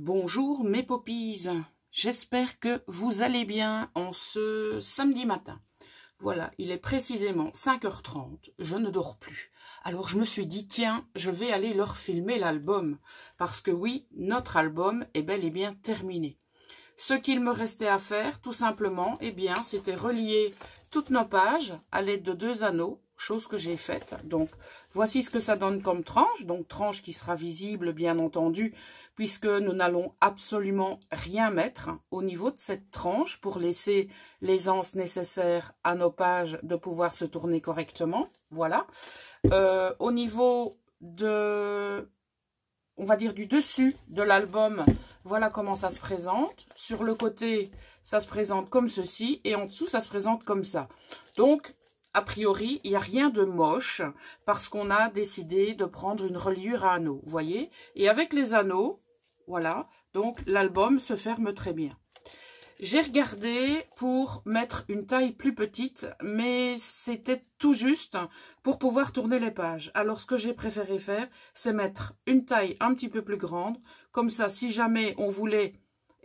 Bonjour mes poppies, j'espère que vous allez bien en ce samedi matin. Voilà, il est précisément 5h30, je ne dors plus. Alors je me suis dit, tiens, je vais aller leur filmer l'album, parce que oui, notre album est bel et bien terminé. Ce qu'il me restait à faire, tout simplement, eh bien, c'était relier toutes nos pages à l'aide de deux anneaux, chose que j'ai faite. Donc, voici ce que ça donne comme tranche. Donc, tranche qui sera visible, bien entendu, puisque nous n'allons absolument rien mettre au niveau de cette tranche pour laisser l'aisance nécessaire à nos pages de pouvoir se tourner correctement. Voilà. Euh, au niveau de, on va dire, du dessus de l'album, voilà comment ça se présente. Sur le côté, ça se présente comme ceci. Et en dessous, ça se présente comme ça. Donc, a priori, il n'y a rien de moche parce qu'on a décidé de prendre une reliure à anneaux, vous voyez? Et avec les anneaux, voilà, donc l'album se ferme très bien. J'ai regardé pour mettre une taille plus petite, mais c'était tout juste pour pouvoir tourner les pages. Alors, ce que j'ai préféré faire, c'est mettre une taille un petit peu plus grande. Comme ça, si jamais on voulait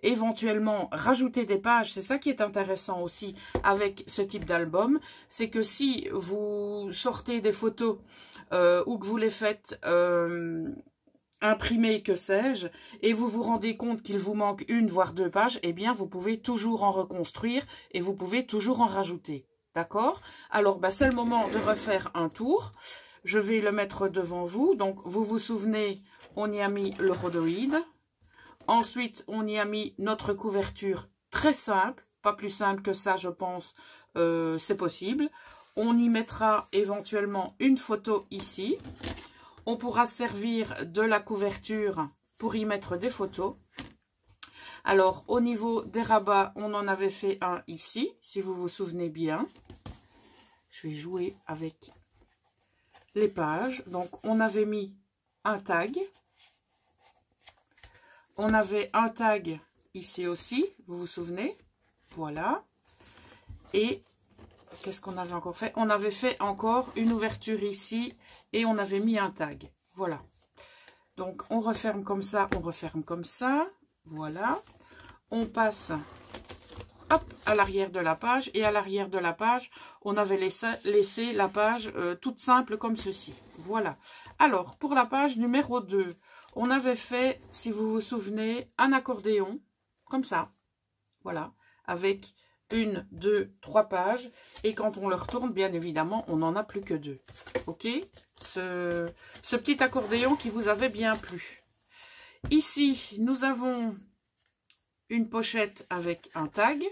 éventuellement rajouter des pages. C'est ça qui est intéressant aussi avec ce type d'album. C'est que si vous sortez des photos euh, ou que vous les faites euh, imprimer, que sais-je, et vous vous rendez compte qu'il vous manque une voire deux pages, eh bien vous pouvez toujours en reconstruire et vous pouvez toujours en rajouter. D'accord? Alors, bah, c'est le moment de refaire un tour. Je vais le mettre devant vous. Donc, vous vous souvenez, on y a mis le rhodoïde. Ensuite, on y a mis notre couverture très simple, pas plus simple que ça, je pense, euh, c'est possible. On y mettra éventuellement une photo ici. On pourra servir de la couverture pour y mettre des photos. Alors, au niveau des rabats, on en avait fait un ici, si vous vous souvenez bien. Je vais jouer avec les pages. Donc, on avait mis un tag on avait un tag ici aussi, vous vous souvenez? Voilà. Et qu'est-ce qu'on avait encore fait? On avait fait encore une ouverture ici et on avait mis un tag. Voilà. Donc, on referme comme ça, on referme comme ça. Voilà. On passe à l'arrière de la page. Et à l'arrière de la page, on avait laissé, la page euh, toute simple comme ceci. Voilà. Alors, pour la page numéro 2, on avait fait, si vous vous souvenez, un accordéon, comme ça, voilà, avec une, deux, trois pages, et quand on le retourne, bien évidemment, on n'en a plus que deux, ok? Ce, ce petit accordéon qui vous avait bien plu. Ici, nous avons une pochette avec un tag,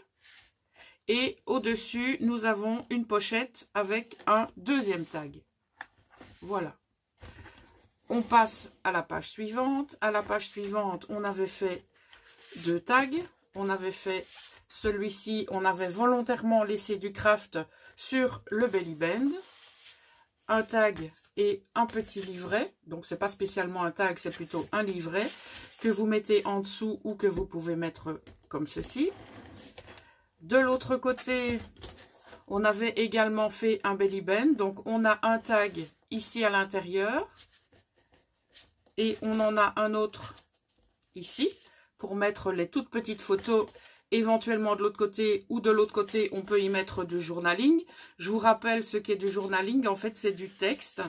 et au-dessus, nous avons une pochette avec un deuxième tag. Voilà. On passe à la page suivante. À la page suivante, on avait fait deux tags. On avait fait celui-ci, on avait volontairement laissé du craft sur le belly band. Un tag et un petit livret. Donc, c'est pas spécialement un tag, c'est plutôt un livret que vous mettez en dessous ou que vous pouvez mettre comme ceci. De l'autre côté, on avait également fait un belly band. Donc, on a un tag ici à l'intérieur. Et on en a un autre ici pour mettre les toutes petites photos éventuellement de l'autre côté ou de l'autre côté, on peut y mettre du journaling. Je vous rappelle ce qu'est du journaling. En fait, c'est du texte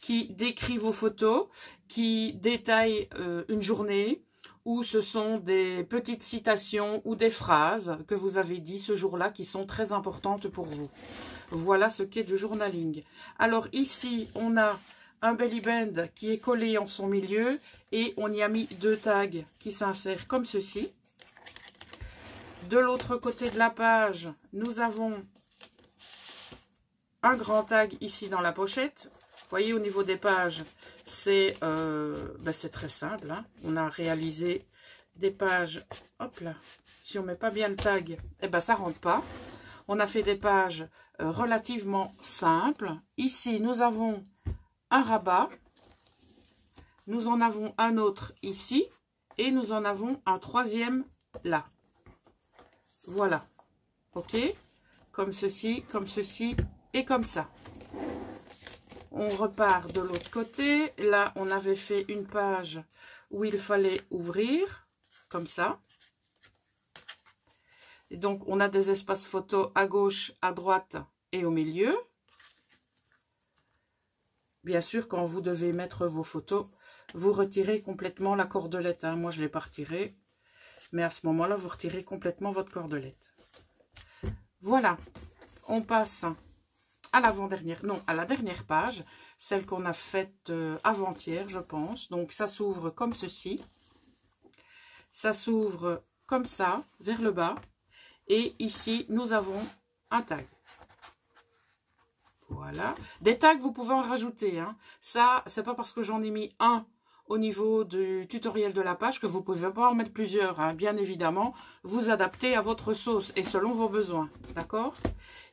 qui décrit vos photos, qui détaille euh, une journée, ou ce sont des petites citations ou des phrases que vous avez dit ce jour-là qui sont très importantes pour vous. Voilà ce qu'est du journaling. Alors ici, on a un belly band qui est collé en son milieu et on y a mis deux tags qui s'insèrent comme ceci. De l'autre côté de la page, nous avons un grand tag ici dans la pochette. Vous voyez, au niveau des pages, c'est euh, ben, très simple. Hein. On a réalisé des pages, hop là, si on met pas bien le tag, eh ben, ça rentre pas. On a fait des pages euh, relativement simples. Ici, nous avons rabat. Nous en avons un autre ici. Et nous en avons un troisième là. Voilà. Ok? Comme ceci, comme ceci et comme ça. On repart de l'autre côté. Là, on avait fait une page où il fallait ouvrir. comme ça. Donc, on a des espaces photos à gauche, à droite et au milieu. Bien sûr, quand vous devez mettre vos photos, vous retirez complètement la cordelette. Hein. Moi, je ne l'ai pas retirée. Mais à ce moment-là, vous retirez complètement votre cordelette. Voilà. On passe à l'avant-dernière, non, à la dernière page, celle qu'on a faite euh, avant-hier, je pense. Donc, ça s'ouvre comme ceci. Ça s'ouvre comme ça, vers le bas. Et ici, nous avons un tag. Voilà. Des tags, vous pouvez en rajouter. Hein. Ça, c'est pas parce que j'en ai mis un au niveau du tutoriel de la page que vous pouvez pas en mettre plusieurs. Hein. Bien évidemment, vous adaptez à votre sauce et selon vos besoins. D'accord?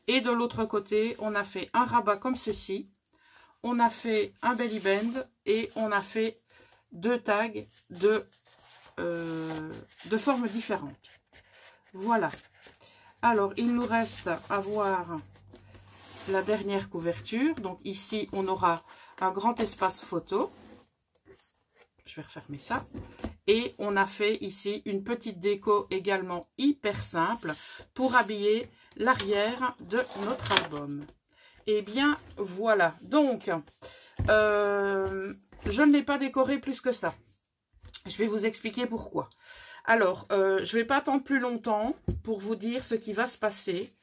Et de l'autre côté, on a fait un rabat comme ceci. On a fait un belly band et on a fait deux tags de, euh, de formes différentes. Voilà. Alors, il nous reste à voir la dernière couverture. Donc ici, on aura un grand espace photo. Je vais refermer ça. Et on a fait ici une petite déco également hyper simple pour habiller l'arrière de notre album. Et eh bien, voilà. Donc, euh, je ne l'ai pas décoré plus que ça. Je vais vous expliquer pourquoi. Alors, euh, je ne vais pas attendre plus longtemps pour vous dire ce qui va se passer.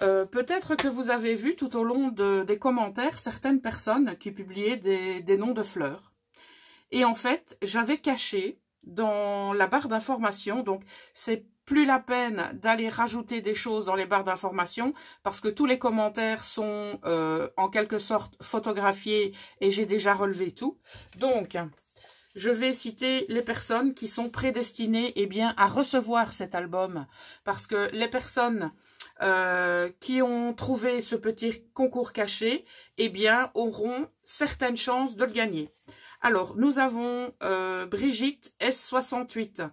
Euh, peut-être que vous avez vu tout au long des commentaires certaines personnes qui publiaient des, noms de fleurs. Et en fait, j'avais caché dans la barre d'information, donc c'est plus la peine d'aller rajouter des choses dans les barres d'information parce que tous les commentaires sont euh, en quelque sorte photographiés et j'ai déjà relevé tout. Donc, je vais citer les personnes qui sont prédestinées eh bien, à recevoir cet album parce que les personnes euh, qui ont trouvé ce petit concours caché, eh bien, auront certaines chances de le gagner. Alors, nous avons euh, Brigitte S68,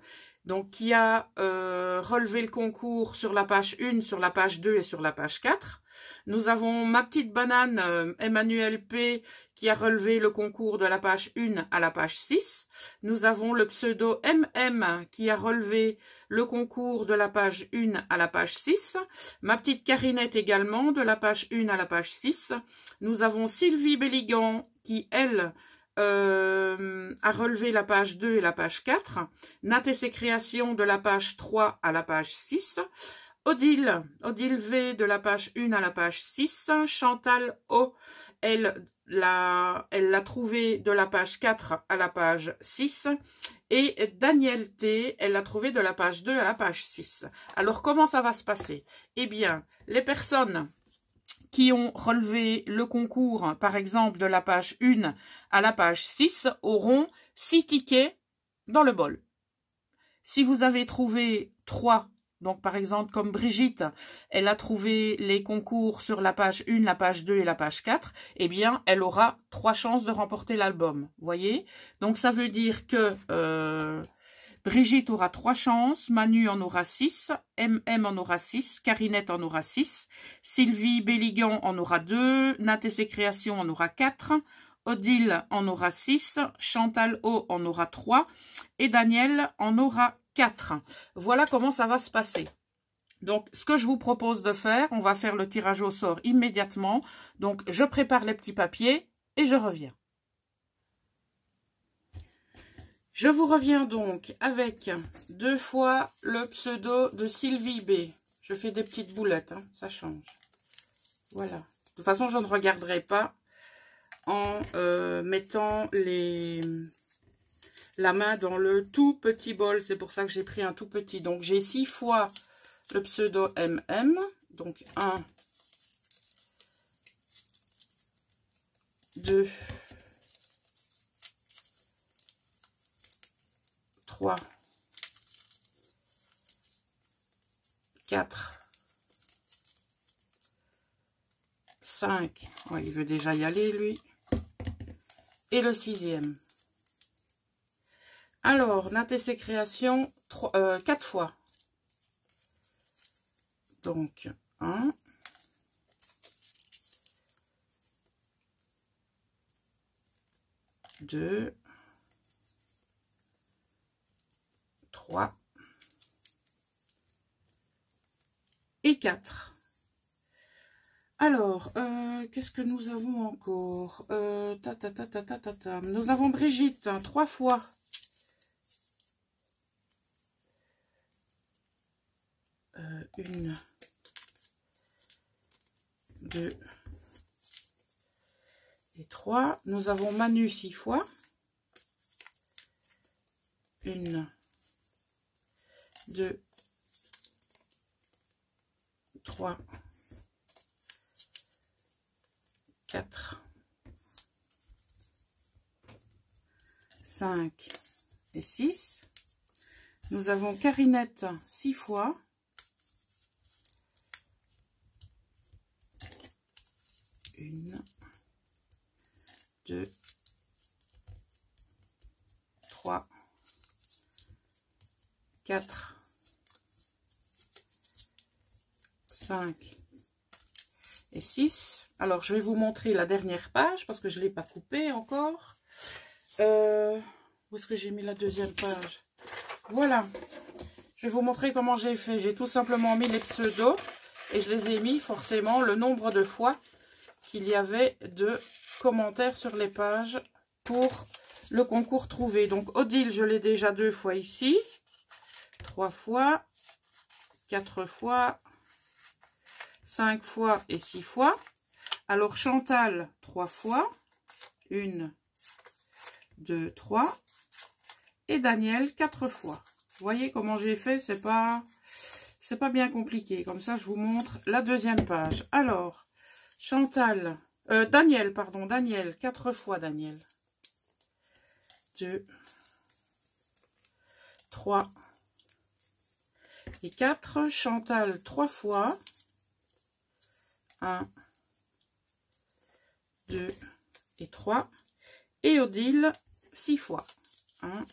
donc qui a euh, relevé le concours sur la page 1, sur la page 2 et sur la page 4. Nous avons ma petite banane euh, Emmanuel P qui a relevé le concours de la page 1 à la page 6. Nous avons le pseudo MM qui a relevé le concours de la page 1 à la page 6. Ma petite Carinette également de la page 1 à la page 6. Nous avons Sylvie Belligan qui, elle, euh, a relevé la page 2 et la page 4. Nat et ses créations de la page 3 à la page 6. Odile, Odile V de la page 1 à la page 6. Chantal O, elle l'a elle trouvé de la page 4 à la page 6. Et Daniel T, elle l'a trouvé de la page 2 à la page 6. Alors, comment ça va se passer? Eh bien, les personnes qui ont relevé le concours, par exemple, de la page 1 à la page 6, auront 6 tickets dans le bol. Si vous avez trouvé 3 donc, par exemple, comme Brigitte, elle a trouvé les concours sur la page 1, la page 2 et la page 4, eh bien, elle aura trois chances de remporter l'album. voyez? Donc, ça veut dire que euh, Brigitte aura trois chances, Manu en aura six, MM en aura six, Carinette en aura six, Sylvie Belligan en aura deux, Nat et ses créations en aura quatre, Odile en aura six, Chantal O en aura trois et Daniel en aura 4. Voilà comment ça va se passer. Donc, ce que je vous propose de faire, on va faire le tirage au sort immédiatement. Donc, je prépare les petits papiers et je reviens. Je vous reviens donc avec deux fois le pseudo de Sylvie B. Je fais des petites boulettes, hein, ça change. Voilà. De toute façon, je ne regarderai pas en euh, mettant les, la main dans le tout petit bol. C'est pour ça que j'ai pris un tout petit. Donc, j'ai six fois le pseudo MM. Donc, 1, 2, 3, 4, 5. il veut déjà y aller, lui. Et le sixième. Alors, nater ses créations 3, euh, 4 fois. Donc, 1. Deux, trois et quatre. Alors, euh, qu'est-ce que nous avons encore? Euh, ta, ta, ta, ta, ta, ta, ta. Nous avons Brigitte, hein, trois fois. Une, deux et trois. Nous avons Manu six fois. Une, deux, trois, quatre, cinq et six. Nous avons Carinette six fois. Une, deux, trois, quatre, cinq et six. Alors, je vais vous montrer la dernière page parce que je ne l'ai pas coupée encore. Euh, où est-ce que j'ai mis la deuxième page? Voilà. Je vais vous montrer comment j'ai fait. J'ai tout simplement mis les pseudos et je les ai mis forcément le nombre de fois qu'il y avait de commentaires sur les pages pour le concours trouvé. Donc Odile, je l'ai déjà deux fois ici, trois fois, quatre fois, cinq fois et six fois. Alors Chantal, trois fois, une, deux, trois, et Daniel, quatre fois. Vous voyez comment j'ai fait, c'est pas, c'est pas bien compliqué. Comme ça, je vous montre la deuxième page. Alors, Chantal, euh, Daniel, pardon, Daniel, quatre fois Daniel. Deux, trois et quatre. Chantal, trois fois. Un, deux et trois. Et Odile, six fois. Un,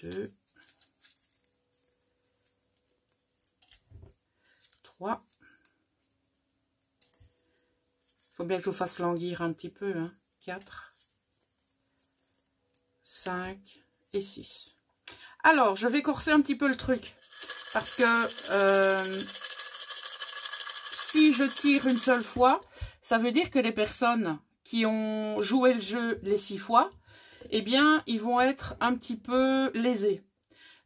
deux, trois faut bien que je vous fasse languir un petit peu. Hein. 4, 5 et 6. Alors, je vais corser un petit peu le truc. Parce que euh, si je tire une seule fois, ça veut dire que les personnes qui ont joué le jeu les six fois, eh bien, ils vont être un petit peu lésés.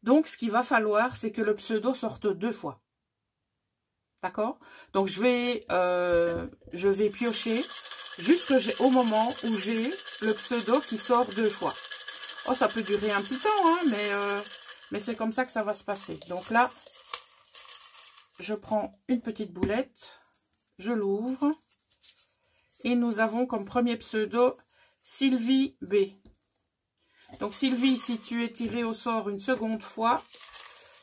Donc, ce qu'il va falloir, c'est que le pseudo sorte deux fois. D'accord? Donc, je vais, euh, je vais piocher juste au moment où j'ai le pseudo qui sort deux fois. Oh, ça peut durer un petit temps, hein, mais, euh, mais c'est comme ça que ça va se passer. Donc là, je prends une petite boulette, je l'ouvre, et nous avons comme premier pseudo Sylvie B. Donc Sylvie, si tu es tiré au sort une seconde fois,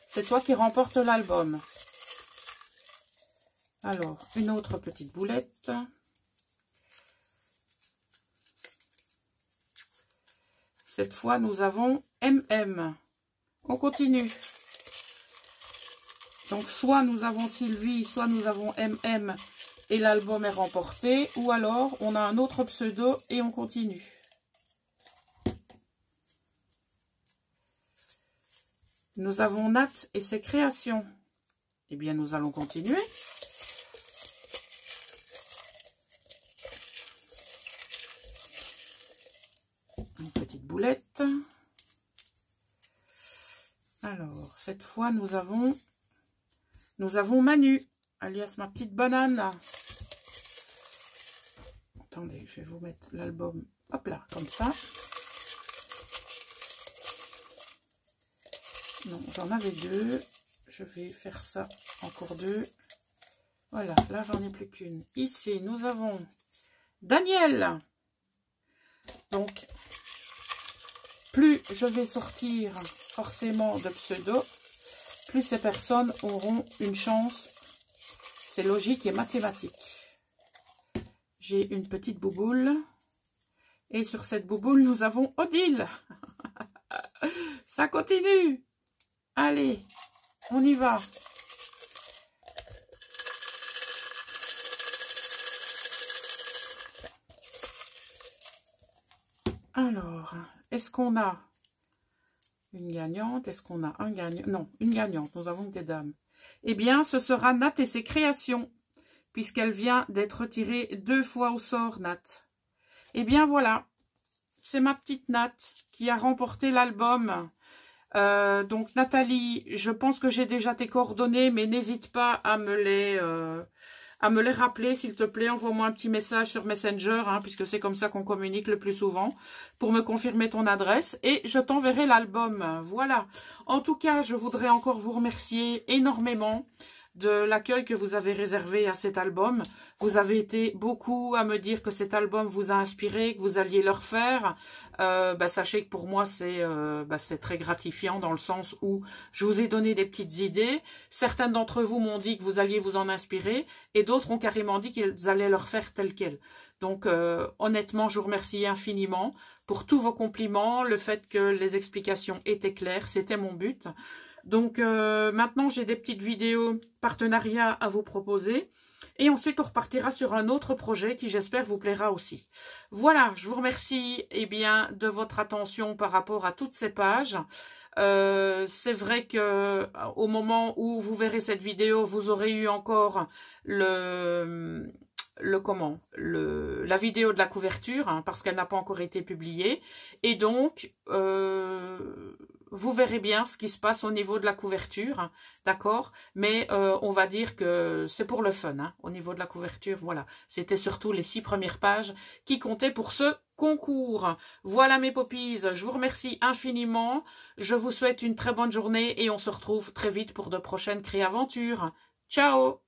c'est toi qui remporte l'album. Alors, une autre petite boulette. Cette fois, nous avons MM. On continue. Donc, soit nous avons Sylvie, soit nous avons MM et l'album est remporté. Ou alors, on a un autre pseudo et on continue. Nous avons Nat et ses créations. Eh bien, nous allons continuer. Alors, cette fois, nous avons, nous avons Manu, alias ma petite banane. Attendez, je vais vous mettre l'album, hop là, comme ça. Non, j'en avais deux. Je vais faire ça encore deux. Voilà, là, j'en ai plus qu'une. Ici, nous avons Daniel. Donc, plus je vais sortir forcément de pseudo, plus ces personnes auront une chance. C'est logique et mathématique. J'ai une petite bouboule. Et sur cette bouboule, nous avons Odile. Ça continue. Allez, on y va. Alors, est-ce qu'on a Une gagnante? Est-ce qu'on a un gagnant? Non, une gagnante. Nous avons des dames. Eh bien, ce sera Nat et ses créations, puisqu'elle vient d'être tirée deux fois au sort, Nat. Eh bien, voilà. C'est ma petite Nat qui a remporté l'album. Euh, donc, Nathalie, je pense que j'ai déjà tes coordonnées, mais n'hésite pas à me les... Euh, à me les rappeler, s'il te plaît. Envoie-moi un petit message sur Messenger, hein, puisque c'est comme ça qu'on communique le plus souvent, pour me confirmer ton adresse. Et je t'enverrai l'album. Voilà. En tout cas, je voudrais encore vous remercier énormément de l'accueil que vous avez réservé à cet album. Vous avez été beaucoup à me dire que cet album vous a inspiré, que vous alliez le refaire. Euh, bah, sachez que pour moi, euh, bah, c'est très gratifiant dans le sens où je vous ai donné des petites idées. Certains d'entre vous m'ont dit que vous alliez vous en inspirer et d'autres ont carrément dit qu'ils allaient le refaire tel quel. Donc, euh, honnêtement, je vous remercie infiniment pour tous vos compliments, le fait que les explications étaient claires, c'était mon but. Donc euh, maintenant, j'ai des petites vidéos partenariat à vous proposer. Et ensuite, on repartira sur un autre projet qui, j'espère, vous plaira aussi. Voilà, je vous remercie eh bien, de votre attention par rapport à toutes ces pages. Euh, c'est vrai que au moment où vous verrez cette vidéo, vous aurez eu encore le le comment le la vidéo de la couverture hein, parce qu'elle n'a pas encore été publiée et donc euh, vous verrez bien ce qui se passe au niveau de la couverture, d'accord? Mais euh, on va dire que c'est pour le fun, hein, au niveau de la couverture, voilà. C'était surtout les six premières pages qui comptaient pour ce concours. Voilà mes poppies, je vous remercie infiniment. Je vous souhaite une très bonne journée et on se retrouve très vite pour de prochaines créaventures. Ciao